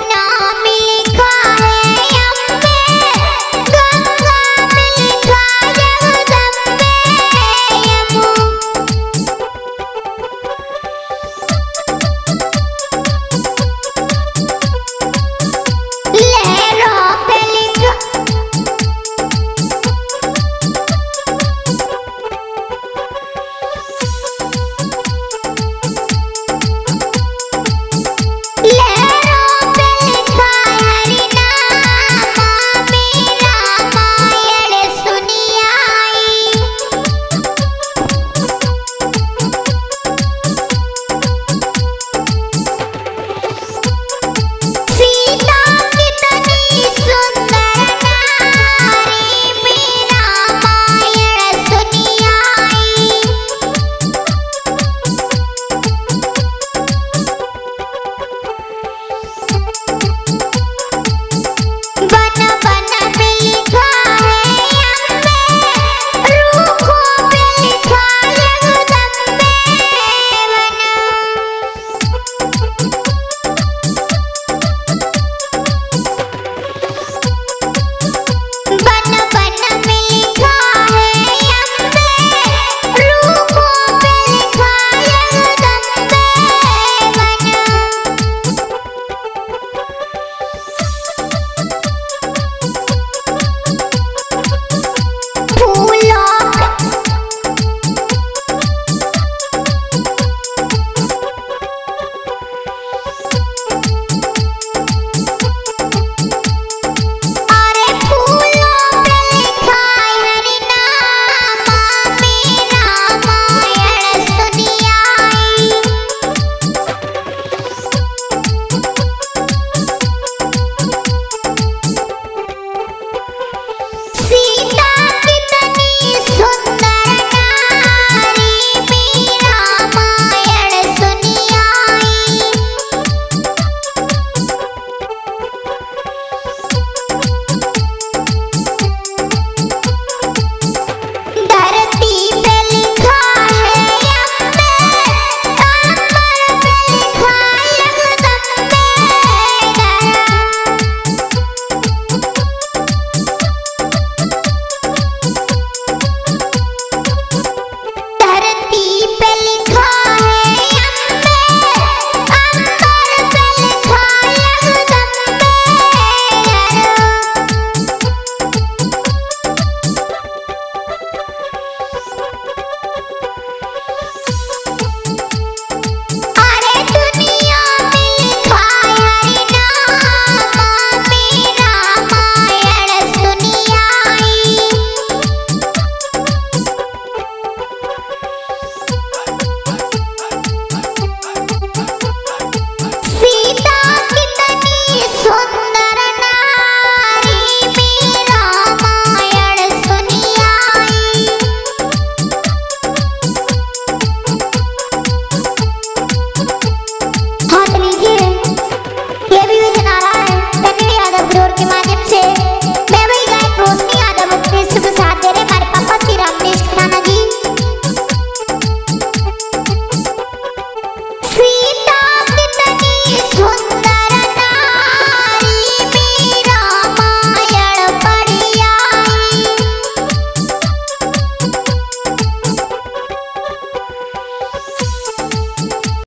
no.